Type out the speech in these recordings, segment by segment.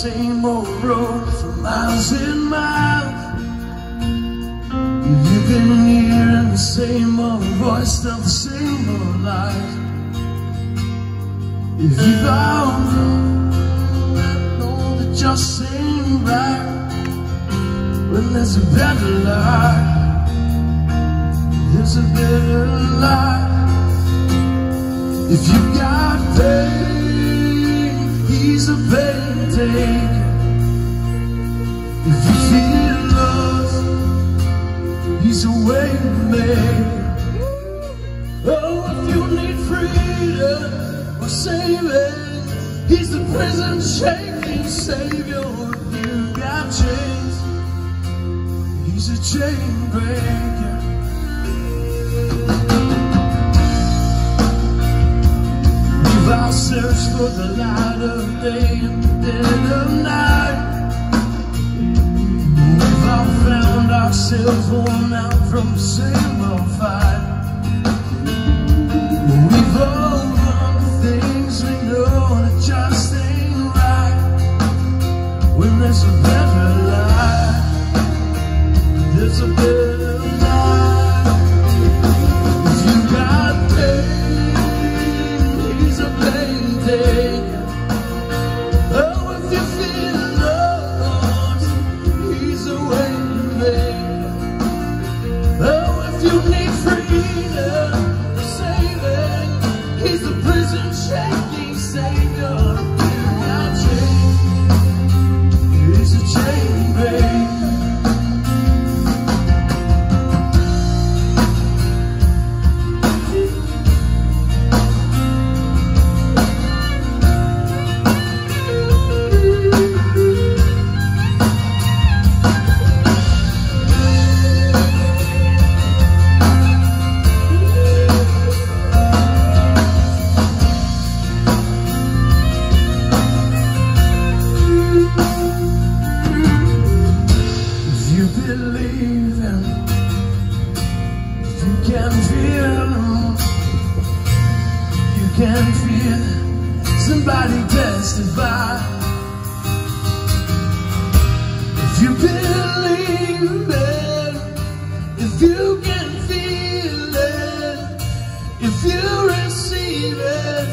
same old road for miles and miles. You've been hearing the same old voice, tell the same old lies. If known that know that just ain't right, when there's a better life, there's a better life. If you got pain, he's a pain taker. If you feel lost, he's a way maker. Oh, if you need freedom or saving, he's the prison shaking savior. You got chains, he's a chain breaker. Searched for the light of day and the dead of night. We've all found ourselves worn out from the same old fight. We've all done things we know that just ain't right. When there's a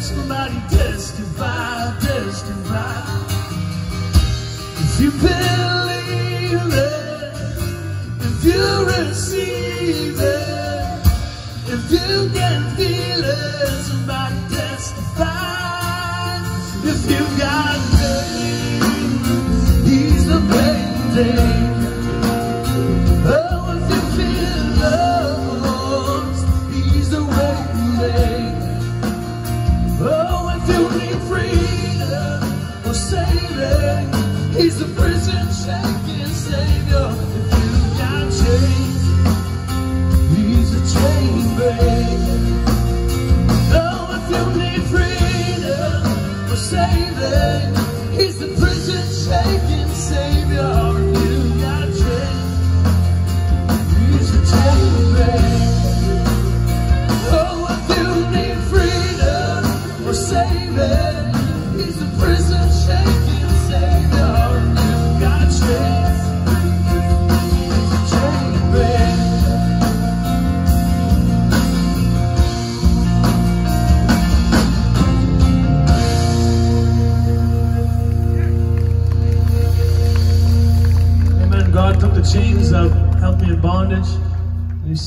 somebody testify. The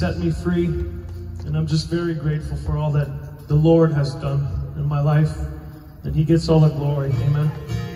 set me free. And I'm just very grateful for all that the Lord has done in my life, and He gets all the glory. Amen.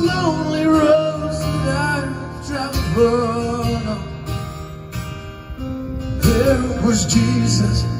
Lonely roads that I've traveled on, there was Jesus.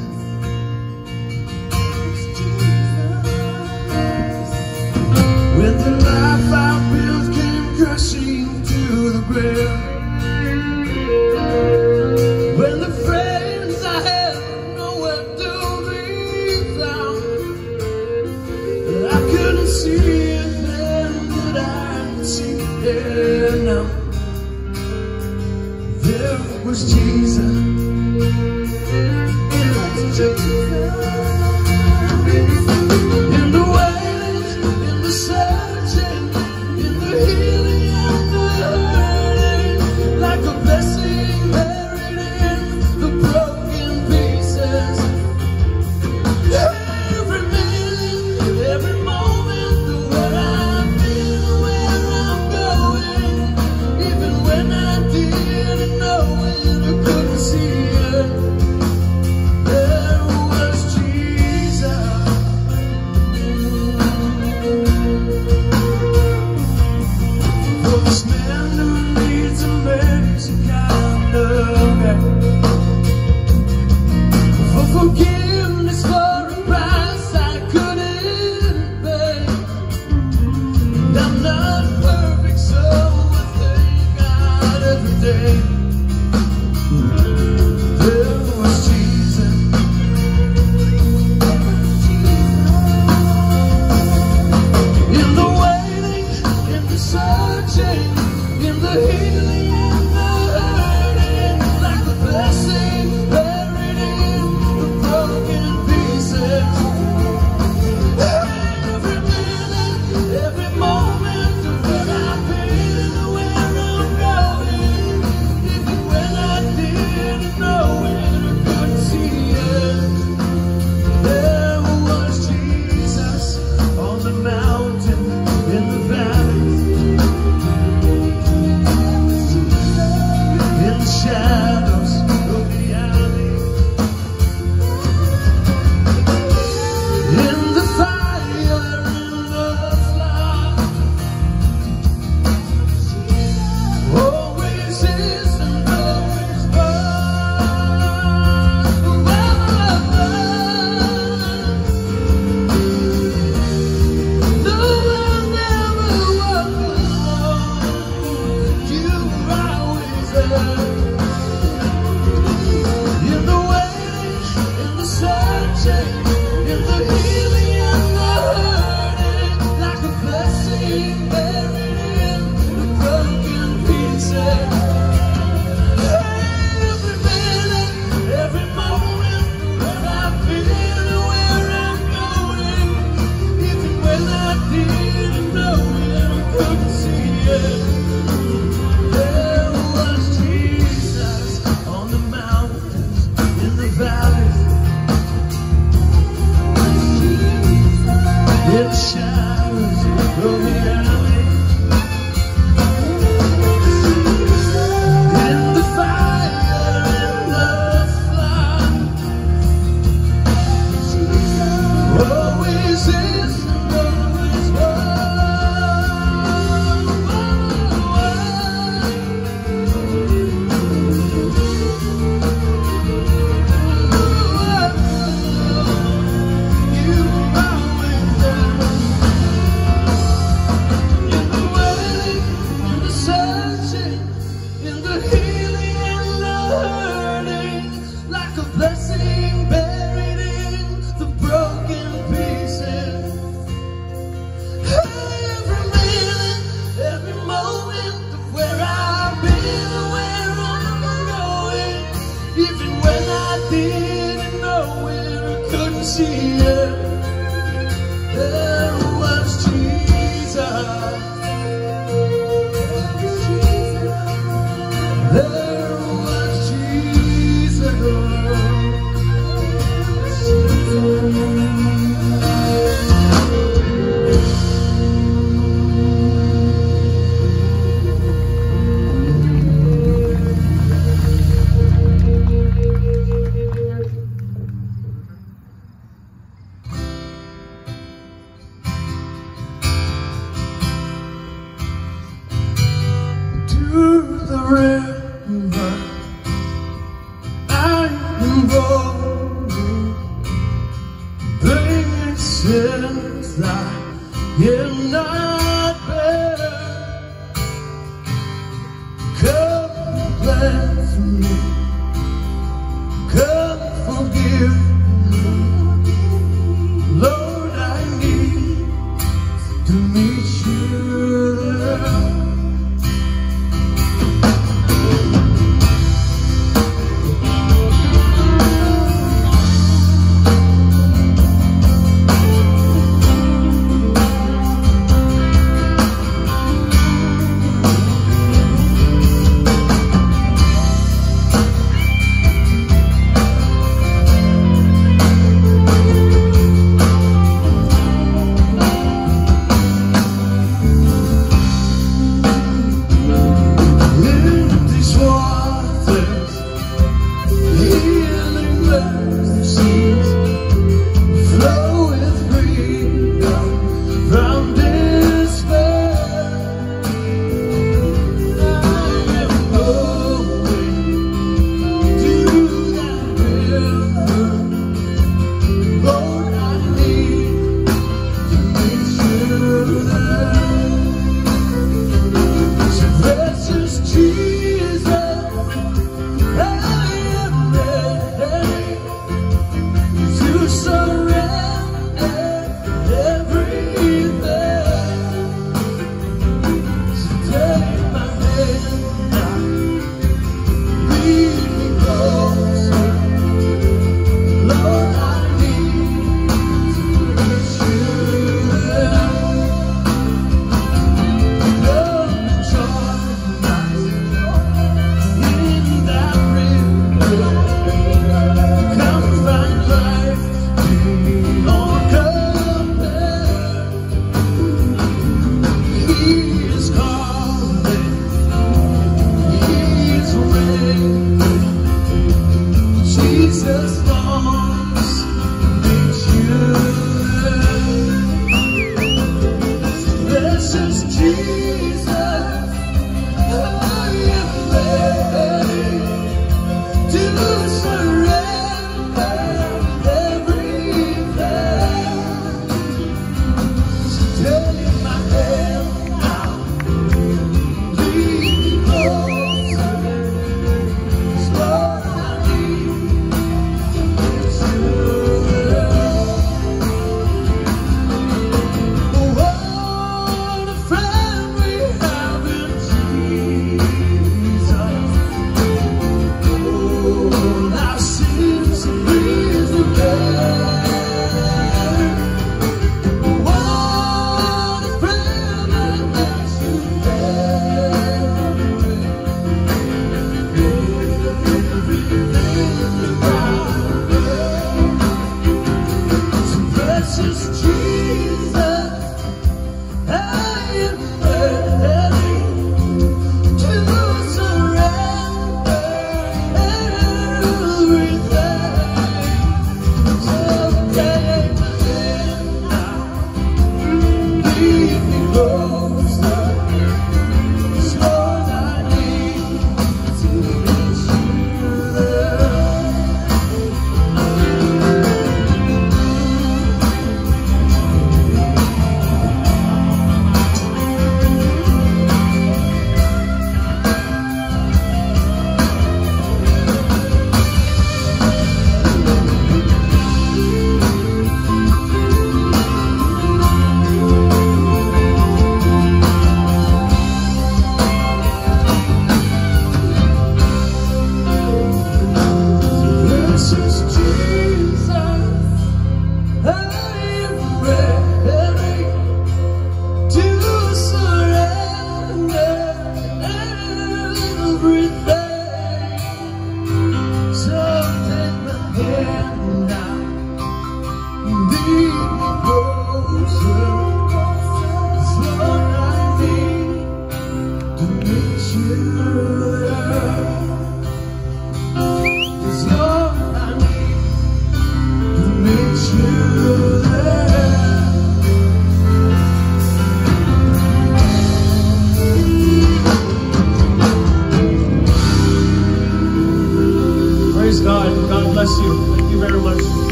Come bless me,